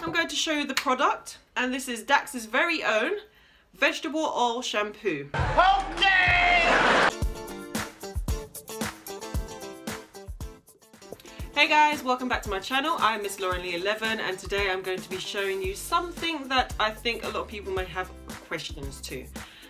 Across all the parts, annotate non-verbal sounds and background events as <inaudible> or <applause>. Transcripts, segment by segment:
I'm going to show you the product and this is Dax's very own vegetable oil shampoo. Okay! Hey guys, welcome back to my channel. I'm Miss Lauren Leigh 11 and today I'm going to be showing you something that I think a lot of people may have questions to.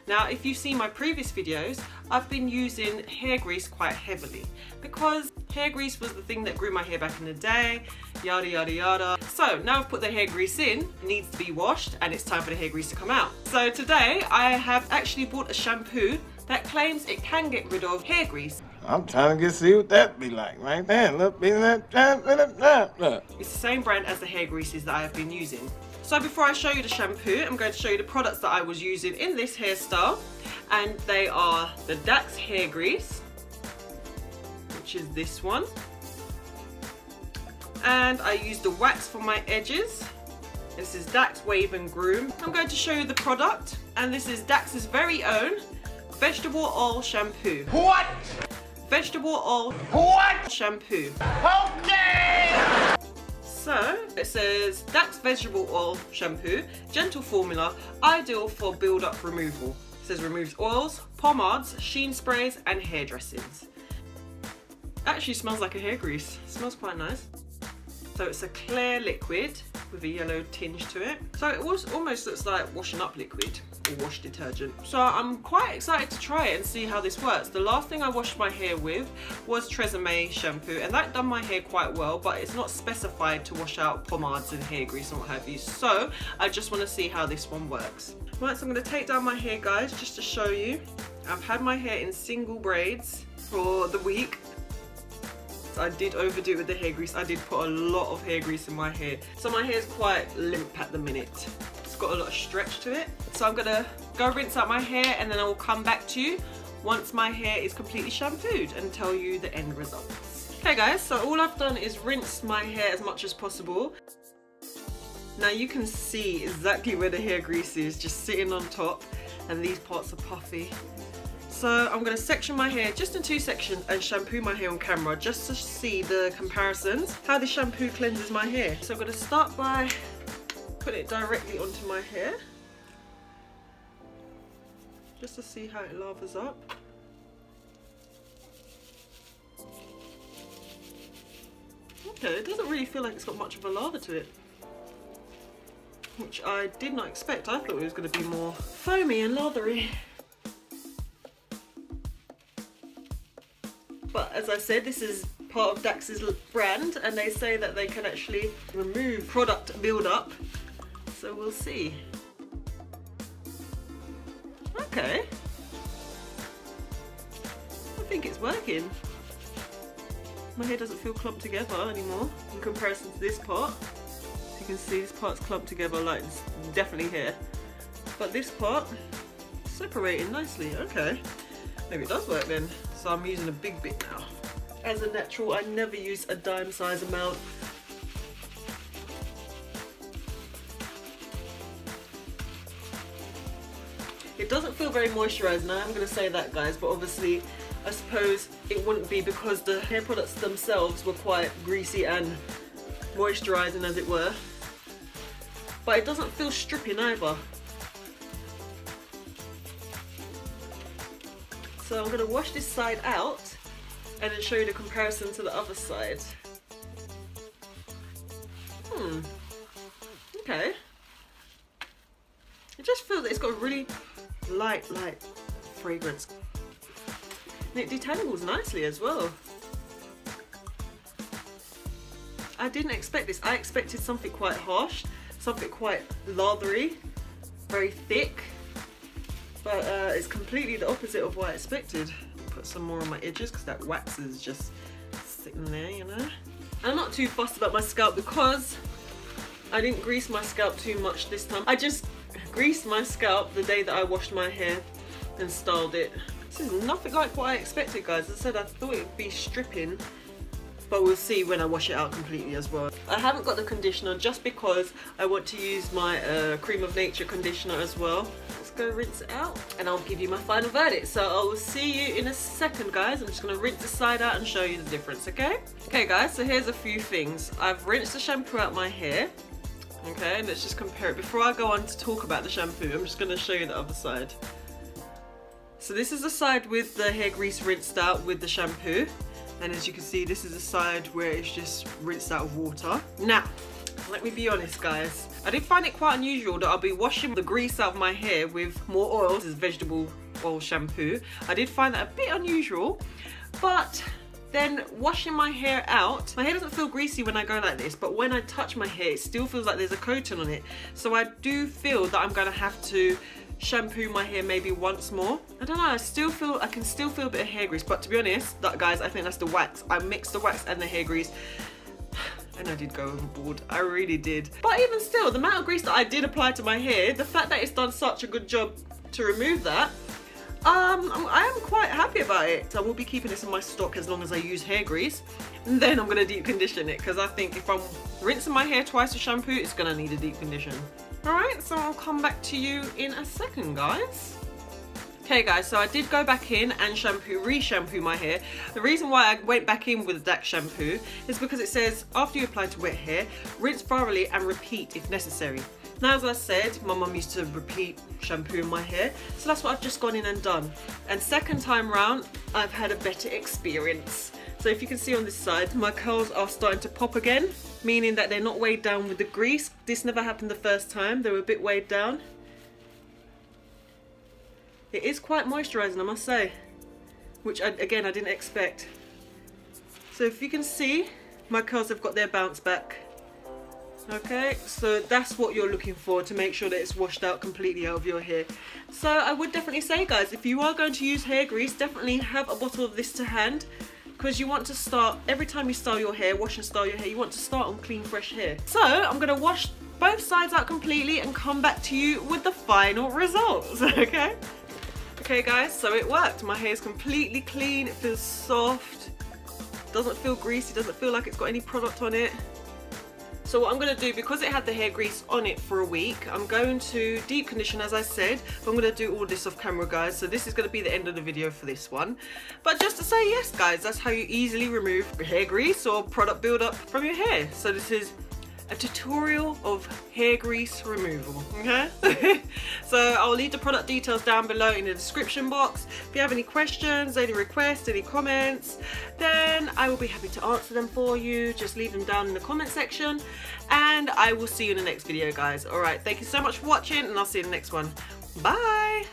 Now, if you've seen my previous videos, I've been using hair grease quite heavily because hair grease was the thing that grew my hair back in the day, yada yada yada. So now I've put the hair grease in, it needs to be washed and it's time for the hair grease to come out. So today I have actually bought a shampoo that claims it can get rid of hair grease. I'm trying to get see what that be like right there. Look, be that look. It's the same brand as the hair greases that I have been using. So before I show you the shampoo, I'm going to show you the products that I was using in this hairstyle. And they are the Dax hair grease, which is this one. And I used the wax for my edges. This is Dax Wave and Groom. I'm going to show you the product. And this is Dax's very own vegetable oil shampoo. What? Vegetable oil What? shampoo. Okay! So it says Dax vegetable oil shampoo, gentle formula, ideal for build-up removal. It says removes oils, pomades, sheen sprays and hair dressings. Actually smells like a hair grease. smells quite nice. So it's a clear liquid with a yellow tinge to it. So it was almost looks like washing up liquid or wash detergent. So I'm quite excited to try it and see how this works. The last thing I washed my hair with was Tresemmé shampoo and that done my hair quite well but it's not specified to wash out pomades and hair grease and what have you. So I just want to see how this one works. Right, so I'm going to take down my hair guys just to show you. I've had my hair in single braids for the week I did overdo it with the hair grease. I did put a lot of hair grease in my hair. So my hair is quite limp at the minute. It's got a lot of stretch to it. So I'm gonna go rinse out my hair and then I will come back to you once my hair is completely shampooed and tell you the end results. Okay guys, so all I've done is rinse my hair as much as possible. Now you can see exactly where the hair grease is just sitting on top and these parts are puffy so I'm going to section my hair just in two sections and shampoo my hair on camera just to see the comparisons, how the shampoo cleanses my hair. So I'm going to start by putting it directly onto my hair just to see how it lathers up. Okay, it doesn't really feel like it's got much of a lather to it. Which I did not expect. I thought it was going to be more foamy and lathery. But as I said, this is part of Dax's brand and they say that they can actually remove product build-up. So we'll see. Okay. I think it's working. My hair doesn't feel clumped together anymore in comparison to this part. You can see this part's clumped together like it's definitely here. But this part, separating nicely, okay. Maybe it does work then. So I'm using a big bit now. As a natural, I never use a dime size amount. It doesn't feel very moisturised now, I'm going to say that guys, but obviously I suppose it wouldn't be because the hair products themselves were quite greasy and moisturising as it were. But it doesn't feel stripping either. So I'm going to wash this side out and then show you the comparison to the other side. Hmm. Okay. It just feels it's got a really light, light fragrance. And it detangles nicely as well. I didn't expect this. I expected something quite harsh, something quite lathery, very thick but uh, it's completely the opposite of what I expected. Put some more on my edges because that wax is just sitting there, you know. I'm not too fussed about my scalp because I didn't grease my scalp too much this time. I just greased my scalp the day that I washed my hair and styled it. This is nothing like what I expected guys. As I said I thought it would be stripping but we'll see when I wash it out completely as well. I haven't got the conditioner just because I want to use my uh, Cream of Nature conditioner as well. Go rinse it out and I'll give you my final verdict. So I will see you in a second guys. I'm just to rinse the side out and show you the difference, okay? Okay guys, so here's a few things. I've rinsed the shampoo out my hair. Okay, let's just compare it. Before I go on to talk about the shampoo, I'm just to show you the other side. So this is the side with the hair grease rinsed out with the shampoo. And as you can see, this is the side where it's just rinsed out of water. Now, let me be honest guys. I did find it quite unusual that I'll be washing the grease out of my hair with more oil. This is vegetable oil shampoo. I did find that a bit unusual, but then washing my hair out, my hair doesn't feel greasy when I go like this, but when I touch my hair, it still feels like there's a coating on it. So I do feel that I'm gonna have to shampoo my hair maybe once more. I don't know, I still feel, I can still feel a bit of hair grease, but to be honest, that, guys, I think that's the wax. I mixed the wax and the hair grease and I did go overboard. I really did. But even still, the amount of grease that I did apply to my hair, the fact that it's done such a good job to remove that, um, I am quite happy about it. I will be keeping this in my stock as long as I use hair grease. And then I'm going to deep condition it because I think if I'm rinsing my hair twice with shampoo, it's going to need a deep condition. Alright, so I'll come back to you in a second, guys. Okay guys, so I did go back in and shampoo, re-shampoo my hair. The reason why I went back in with DAX shampoo is because it says after you apply to wet hair, rinse thoroughly and repeat if necessary. Now as I said, my mum used to repeat shampoo my hair, so that's what I've just gone in and done. And second time round, I've had a better experience. So if you can see on this side, my curls are starting to pop again, meaning that they're not weighed down with the grease. This never happened the first time, they were a bit weighed down. It is quite moisturising, I must say, which I, again I didn't expect. So if you can see, my curls have got their bounce back. Okay, so that's what you're looking for to make sure that it's washed out completely out of your hair. So I would definitely say guys, if you are going to use hair grease, definitely have a bottle of this to hand because you want to start, every time you style your hair, wash and style your hair, you want to start on clean fresh hair. So I'm going to wash both sides out completely and come back to you with the final results, <laughs> okay? Okay guys, so it worked. My hair is completely clean, it feels soft, doesn't feel greasy, doesn't feel like it's got any product on it. So what I'm going to do, because it had the hair grease on it for a week, I'm going to deep condition as I said, I'm going to do all this off camera guys, so this is going to be the end of the video for this one. But just to say yes guys, that's how you easily remove hair grease or product buildup from your hair. So this is a tutorial of hair grease removal, okay? <laughs> so I'll leave the product details down below in the description box. If you have any questions, any requests, any comments, then I will be happy to answer them for you. Just leave them down in the comment section and I will see you in the next video, guys. All right, thank you so much for watching and I'll see you in the next one. Bye!